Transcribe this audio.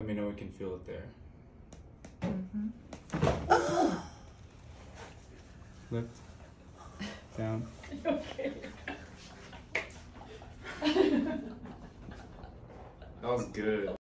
Let me know we can feel it there. Mm-hmm. Lift. Down. Okay. That was good.